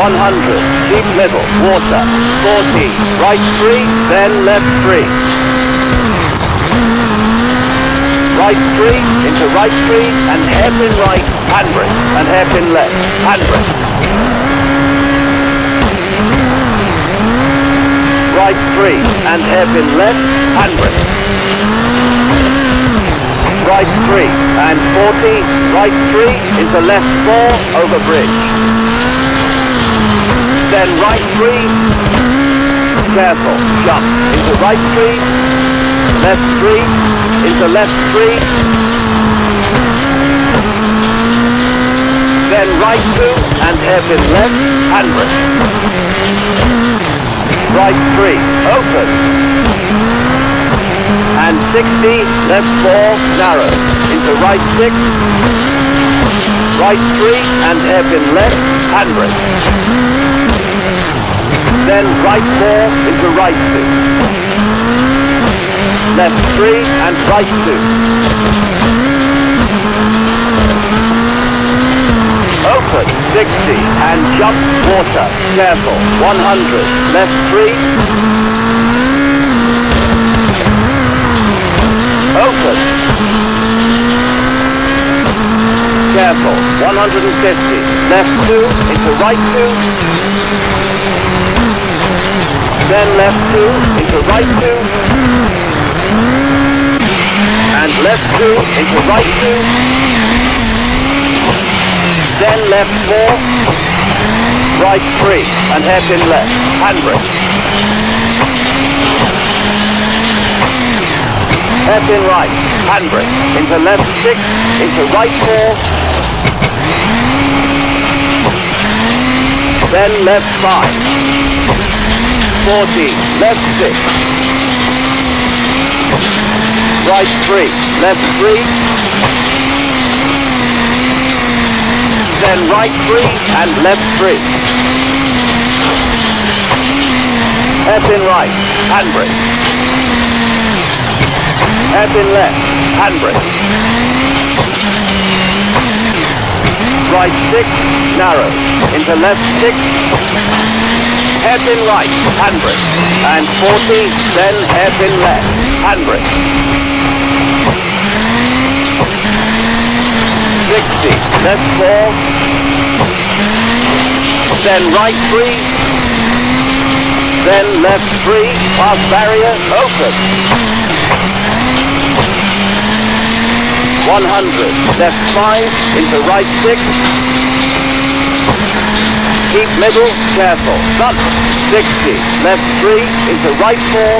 straight, go, go. 100, keep middle, water. 40, right three, then left three. Right three, into right three, and hairpin right, handbrake, and hairpin left, handbrake. Right three, and hairpin left, handbrake. Right three, and 40, right three, into left four, over bridge. Then right three, careful, jump, into right three, left three, into left three, then right two, and hairpin left, handbrake. Right three, open, and 60, left four, narrow, into right six, right three, and hairpin left, handbrake. Then right four, into right two. Left three, and right two. Open, 60, and jump, water, careful, 100, left three, open, careful, 150, left two, into right two, then left two, into right two, and left two, into right two, then left four, right three, and hairpin left, handbrake. Hairpin right, handbrake, into left six, into right four, then left five, 40, left six, right three, left three, then right three and left three. Hairpin right, handbrake. Hairpin left, handbrake. Right six, narrow. Into left six. Hairpin right, handbrake. And 40, then hairpin left, handbrake. 60, left four, then right three, then left three, past barrier, open. 100, left five, into right six, keep middle, careful, stop, 60, left three, into right four,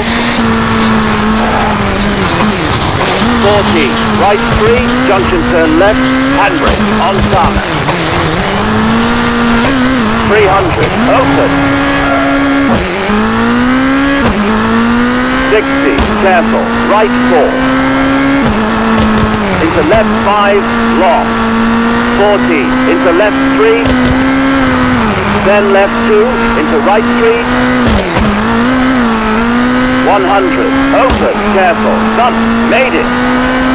40, right three, junction turn left, handbrake, on tarmac. 300, open. 60, careful, right four. Into left five, long. 40, into left three, then left two, into right three, 100. Open. Careful. Done. Made it.